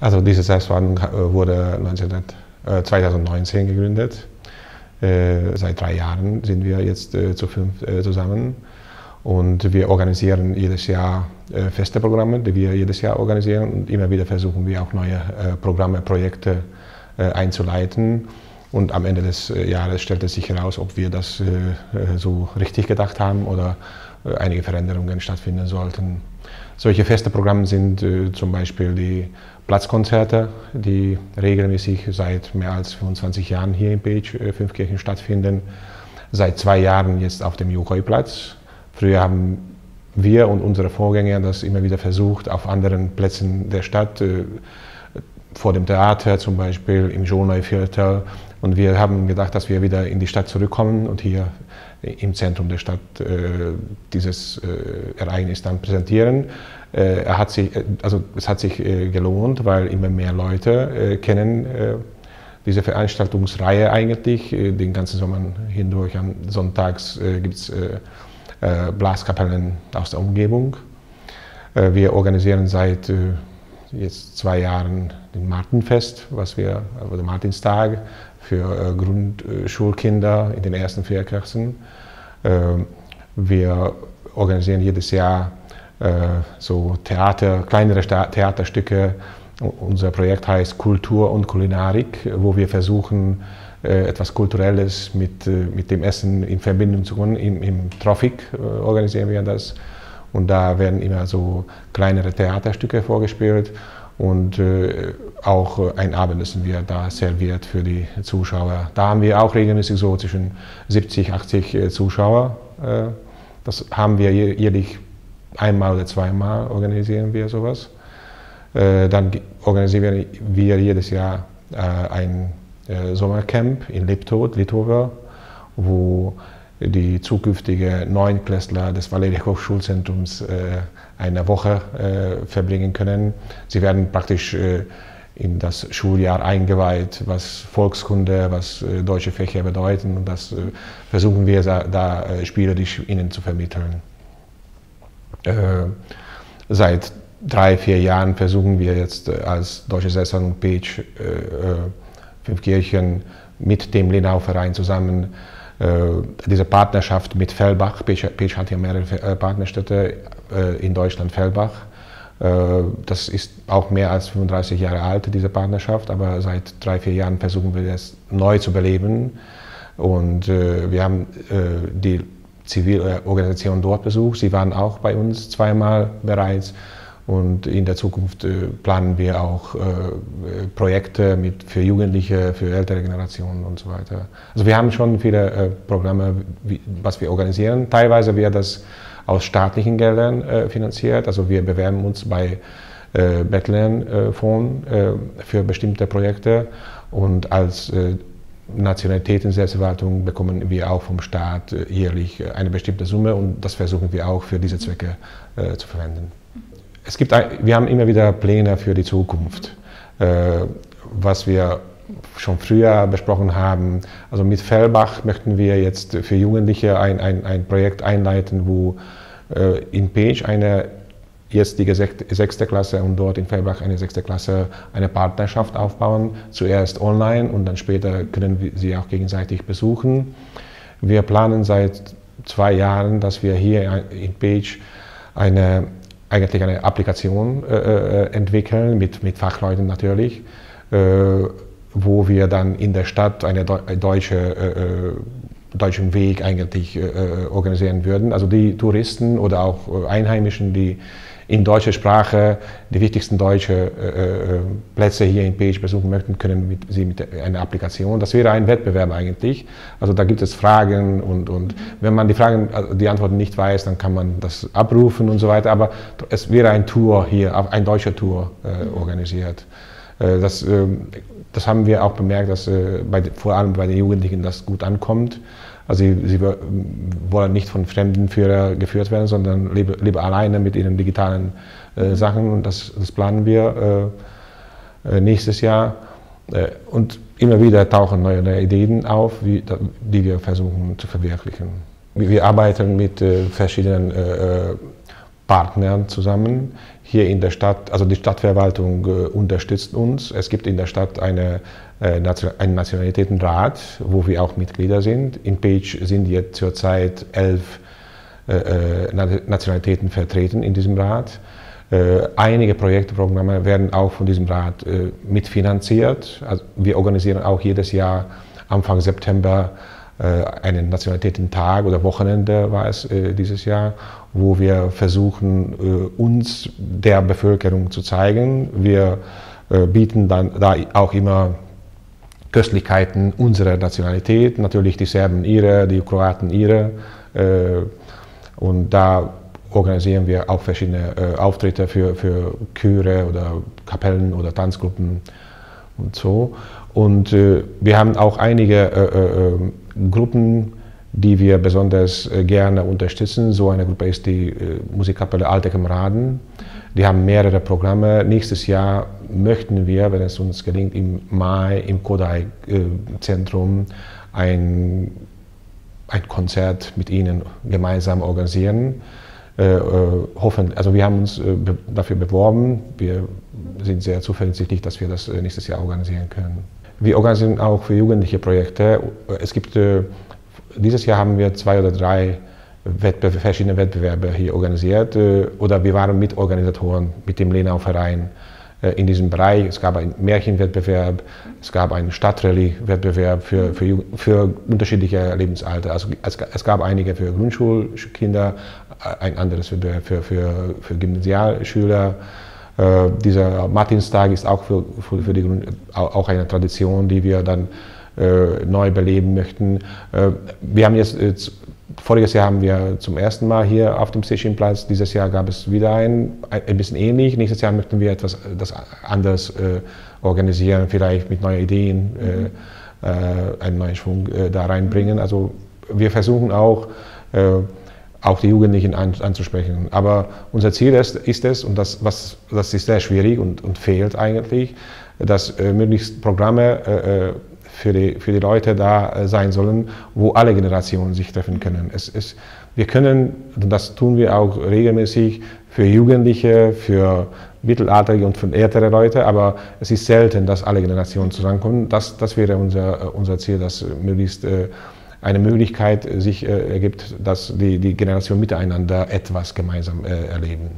Also diese Selbstverwaltung wurde 19, äh, 2019 gegründet. Äh, seit drei Jahren sind wir jetzt äh, zu fünf äh, zusammen. Und wir organisieren jedes Jahr äh, feste Programme, die wir jedes Jahr organisieren. Und immer wieder versuchen wir auch neue äh, Programme, Projekte einzuleiten. Und am Ende des Jahres stellt es sich heraus, ob wir das so richtig gedacht haben oder einige Veränderungen stattfinden sollten. Solche feste Programme sind zum Beispiel die Platzkonzerte, die regelmäßig seit mehr als 25 Jahren hier in Page äh, Fünfkirchen stattfinden. Seit zwei Jahren jetzt auf dem Juchoi-Platz. Früher haben wir und unsere Vorgänger das immer wieder versucht, auf anderen Plätzen der Stadt, äh, vor dem Theater zum Beispiel, im Jonai-Viertel. Und wir haben gedacht, dass wir wieder in die Stadt zurückkommen und hier im Zentrum der Stadt äh, dieses äh, Ereignis dann präsentieren. Äh, er hat sich, äh, also es hat sich äh, gelohnt, weil immer mehr Leute kennen diese Veranstaltungsreihe eigentlich. Den ganzen Sommer hindurch, an Sonntags gibt es Blaskapellen aus der Umgebung. Wir organisieren seit jetzt zwei Jahren den Martinfest, was wir, oder Martinstag für Grundschulkinder in den ersten vier Klassen. Wir organisieren jedes Jahr äh, so Theater, kleinere Theaterstücke. Unser Projekt heißt Kultur und Kulinarik, wo wir versuchen, äh, etwas Kulturelles mit, äh, mit dem Essen in Verbindung zu bringen. Im, im Traffic organisieren wir das. Und da werden immer so kleinere Theaterstücke vorgespielt. Und äh, auch ein Abendessen wird da serviert für die Zuschauer. Da haben wir auch regelmäßig so zwischen 70, 80 Zuschauer. Äh, das haben wir jährlich einmal oder zweimal organisieren wir sowas. Äh, dann organisieren wir jedes Jahr äh, ein äh, Sommercamp in Liptot, Litover, wo die zukünftigen Neunklässler des Valeria Hochschulzentrums eine Woche verbringen können. Sie werden praktisch in das Schuljahr eingeweiht, was Volkskunde, was deutsche Fächer bedeuten. Und das versuchen wir da, spielerisch ihnen zu vermitteln. Äh, seit drei, vier Jahren versuchen wir jetzt äh, als Deutsche Selbstverwaltung Page äh, Kirchen mit dem Lenau-Verein zusammen diese Partnerschaft mit Fellbach. Page hat ja mehrere Partnerstädte in Deutschland, Fellbach. Das ist auch mehr als 35 Jahre alt, diese Partnerschaft, aber seit drei, vier Jahren versuchen wir das neu zu beleben. Und wir haben die Zivilorganisationen dort besucht. Sie waren auch bei uns zweimal bereits. Und in der Zukunft äh, planen wir auch äh, Projekte mit, für Jugendliche, für ältere Generationen und so weiter. Also wir haben schon viele äh, Programme, was wir organisieren. Teilweise wird das aus staatlichen Geldern finanziert. Also wir bewerben uns bei äh, äh, für bestimmte Projekte. Und als Nationalitäten Selbstverwaltung bekommen wir auch vom Staat äh, jährlich äh, eine bestimmte Summe und das versuchen wir auch für diese Zwecke zu verwenden. Es gibt, wir haben immer wieder Pläne für die Zukunft, äh, was wir schon früher besprochen haben. Also mit Fellbach möchten wir jetzt für Jugendliche ein, ein, ein Projekt einleiten, wo äh, in Page eine jetzt die sechste Klasse und dort in Fellbach eine sechste Klasse eine Partnerschaft aufbauen. Zuerst online und dann später können wir sie auch gegenseitig besuchen. Wir planen seit zwei Jahren, dass wir hier in Page eine, eigentlich eine Applikation äh, äh entwickeln, mit, mit Fachleuten natürlich, äh, wo wir dann in der Stadt eine deutsche äh, äh, deutschen Weg eigentlich äh, organisieren würden. Also die Touristen oder auch Einheimischen, die in deutscher Sprache die wichtigsten deutschen äh, äh, Plätze hier in Page besuchen möchten, können mit, sie mit einer Applikation. Das wäre ein Wettbewerb eigentlich. Also da gibt es Fragen und, und wenn man die Fragen, also die Antworten nicht weiß, dann kann man das abrufen und so weiter. Aber es wäre ein Tour hier, ein deutscher Tour äh, organisiert. Äh, das, ähm, das haben wir auch bemerkt, dass äh, bei, vor allem bei den Jugendlichen das gut ankommt. Also sie, sie wollen nicht von fremden Führer geführt werden, sondern lieber, lieber alleine mit ihren digitalen äh, Sachen. Und das, das planen wir äh, äh nächstes Jahr. Äh, und immer wieder tauchen neue, neue Ideen auf, wie, die wir versuchen zu verwirklichen. Wir arbeiten mit äh, verschiedenen Partnern zusammen hier in der Stadt, also die Stadtverwaltung äh, unterstützt uns. Es gibt in der Stadt eine, äh, einen Nationalitätenrat, wo wir auch Mitglieder sind. In Page sind jetzt zurzeit elf äh, Nationalitäten vertreten in diesem Rat. Einige Projektprogramme werden auch von diesem Rat mitfinanziert. Also wir organisieren auch jedes Jahr Anfang September einen Nationalitätentag oder Wochenende war es dieses Jahr, wo wir versuchen, uns der Bevölkerung zu zeigen. Wir bieten dann da auch immer Köstlichkeiten unserer Nationalität, natürlich die Serben ihre, die Kroaten ihre. Und da organisieren wir auch verschiedene äh, Auftritte für, für Chöre oder Kapellen oder Tanzgruppen und so. Und äh, wir haben auch einige äh, äh, äh Gruppen, die wir besonders äh, gerne unterstützen. So eine Gruppe ist die Musikkapelle Alte Kameraden. Die haben mehrere Programme. Nächstes Jahr möchten wir, wenn es uns gelingt, im Mai im Kodai-Zentrum ein, ein Konzert mit ihnen gemeinsam organisieren. Äh, äh, hoffen, also wir haben uns äh, dafür beworben. Wir sind sehr zuversichtlich, dass wir das nächstes Jahr organisieren können. Wir organisieren auch für Jugendliche Projekte. Es gibt, dieses Jahr haben wir zwei oder drei Wettbewerbe, verschiedene Wettbewerbe hier organisiert oder wir waren Mitorganisatoren mit dem Lenau-Verein in diesem Bereich. Es gab einen Märchenwettbewerb, es gab einen Stadtrallye-Wettbewerb für, für, für unterschiedliche Lebensalter. Also es, es, gab einige für Grundschulkinder, ein anderes für, für, für, für Gymnasialschüler. Äh, dieser Martinstag ist auch, für, für, die, auch eine Tradition, die wir dann äh, neu beleben möchten. Äh, wir haben jetzt, jetzt, voriges Jahr haben wir zum ersten Mal hier auf dem Stichinplatz, dieses Jahr gab es wieder ein, ein bisschen ähnlich. Nächstes Jahr möchten wir etwas das anders äh, organisieren, vielleicht mit neuen Ideen mhm. einen neuen Schwung da reinbringen. Also wir versuchen auch, auch die Jugendlichen an, anzusprechen. Aber unser Ziel ist, ist es, und das, was, das ist sehr schwierig und, und fehlt eigentlich, dass äh, möglichst Programme äh, äh für, die, für die Leute da äh, sein sollen, wo alle Generationen sich treffen können. Es, es, wir können, und das tun wir auch regelmäßig, für Jugendliche, für mittelalterliche und für ältere Leute, aber es ist selten, dass alle Generationen zusammenkommen. Das, das wäre unser, unser Ziel, dass möglichst äh, eine Möglichkeit sich äh, ergibt, dass die, die Generationen miteinander etwas gemeinsam erleben.